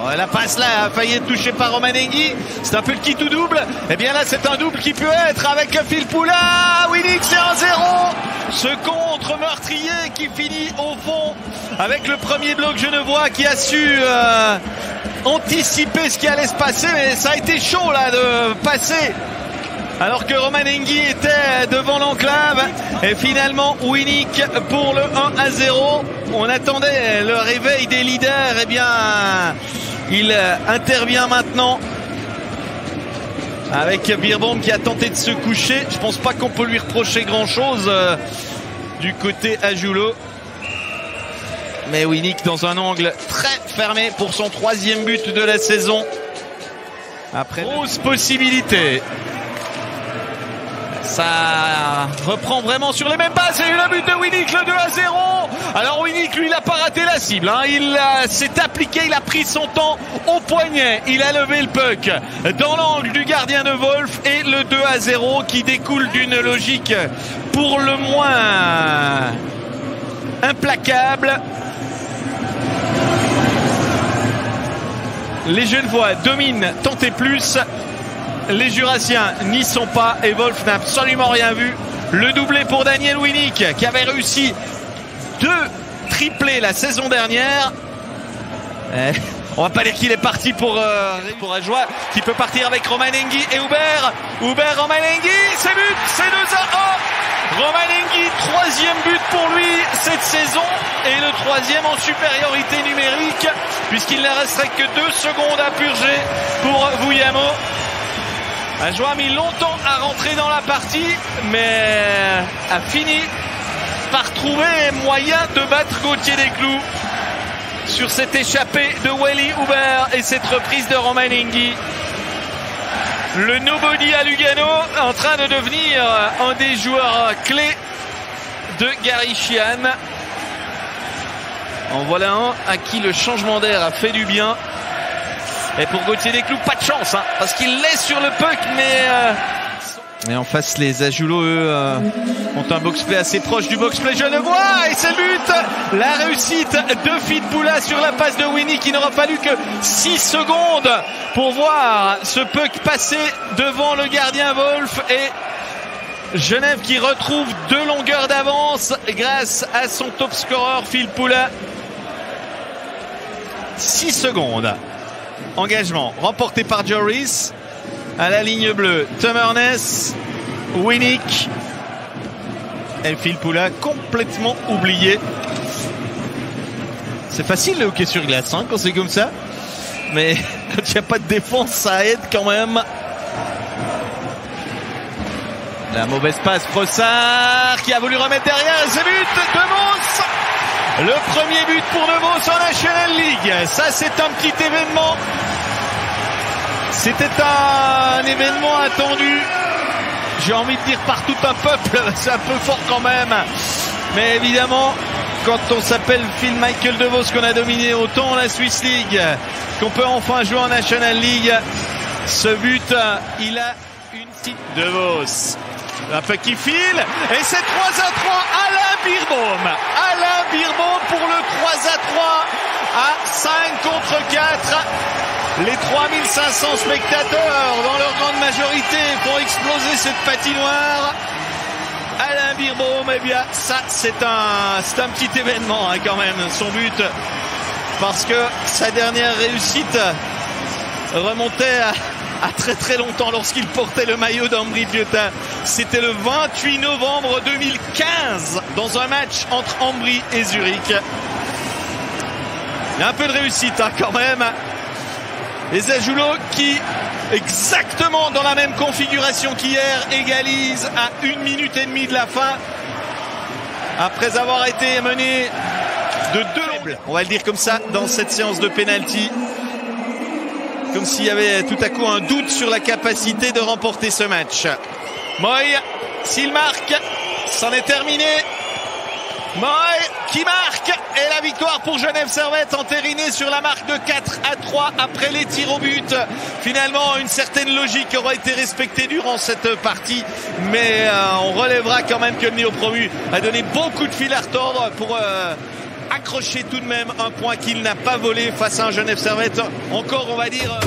Oh, la passe là a failli être touchée par Romanenghi. C'est un peu le qui tout double. Et bien là, c'est un double qui peut être avec Phil Poula. Winnick, c'est 1-0. Ce contre meurtrier qui finit au fond avec le premier bloc genevois qui a su euh, anticiper ce qui allait se passer. Mais ça a été chaud là de passer alors que Roman Engi était devant l'enclave. Et finalement, Winnick pour le 1 à 0. On attendait le réveil des leaders. Eh bien, il intervient maintenant avec Birbomb qui a tenté de se coucher. Je pense pas qu'on peut lui reprocher grand chose euh, du côté Ajulo. Mais Winnick dans un angle très fermé pour son troisième but de la saison. Après, grosse possibilité ça reprend vraiment sur les mêmes bases. Et le but de Winnick, le 2 à 0. Alors Winnick, lui, il n'a pas raté la cible. Hein. Il s'est appliqué, il a pris son temps au poignet. Il a levé le puck dans l'angle du gardien de Wolf. Et le 2 à 0 qui découle d'une logique pour le moins implacable. Les Genevois dominent, tentez plus les Jurassiens n'y sont pas et Wolf n'a absolument rien vu. Le doublé pour Daniel Winnick qui avait réussi deux triplés la saison dernière. Eh, on va pas dire qu'il est parti pour euh, pour qui peut partir avec Romanenghi et Hubert. Hubert Romanenghi, c'est but, c'est 2 à 1. Romanenghi, troisième but pour lui cette saison et le troisième en supériorité numérique puisqu'il ne resterait que deux secondes à purger pour Vuyamo. Ajoie a mis longtemps à rentrer dans la partie, mais a fini par trouver moyen de battre Gauthier des Clous sur cette échappée de Welly Hubert et cette reprise de Romain Ingui. Le nobody à Lugano en train de devenir un des joueurs clés de Gary Chian. En voilà un à qui le changement d'air a fait du bien. Et pour Gauthier Desclous, pas de chance, hein, parce qu'il laisse sur le puck, mais... Euh... Et en face, les Ajulo, eux, euh, ont un box-play assez proche du box-play genevois. Et c'est but La réussite de Fitpoula sur la passe de Winnie qui n'aura fallu que 6 secondes pour voir ce puck passer devant le gardien Wolf. Et Genève qui retrouve deux longueurs d'avance grâce à son top scorer Phil Poula. 6 secondes. Engagement remporté par Joris. À la ligne bleue, Tom Ernest, Winnick. Et Phil Poula complètement oublié. C'est facile le hockey sur glace hein, quand c'est comme ça. Mais quand il n'y a pas de défense, ça aide quand même. La mauvaise passe, Frossard qui a voulu remettre derrière. C'est but. Le premier but pour De Vos en National League. Ça, c'est un petit événement c'était un événement attendu. J'ai envie de dire par tout un peuple, c'est un peu fort quand même. Mais évidemment, quand on s'appelle Phil Michael DeVos, qu'on a dominé autant la Swiss League, qu'on peut enfin jouer en National League, ce but, il a une petite DeVos. Un peu qui file, et c'est 3 à 3, Alain Birbaum. Alain Birbaum pour le 3 à 3 à 5 contre 4. Les 3500 spectateurs, dans leur grande majorité, font exploser cette patinoire. Alain Birbaum, eh bien, ça, c'est un, c'est un petit événement, hein, quand même, son but. Parce que sa dernière réussite remontait à, très très longtemps lorsqu'il portait le maillot d'Ambry Piotin. C'était le 28 novembre 2015 dans un match entre Ambry et Zurich. Il y a un peu de réussite hein, quand même. Les Ajulo qui, exactement dans la même configuration qu'hier, égalisent à une minute et demie de la fin. Après avoir été mené de deux, on va le dire comme ça, dans cette séance de penalty. Comme s'il y avait tout à coup un doute sur la capacité de remporter ce match. Moy, s'il marque, c'en est terminé. Moy qui marque et la victoire pour Genève Servette entérinée sur la marque de 4 à 3 après les tirs au but. Finalement, une certaine logique aura été respectée durant cette partie, mais euh, on relèvera quand même que le néo promu a donné beaucoup de fil à retordre pour euh, accroché tout de même un point qu'il n'a pas volé face à Genève Servette. Encore, on va dire.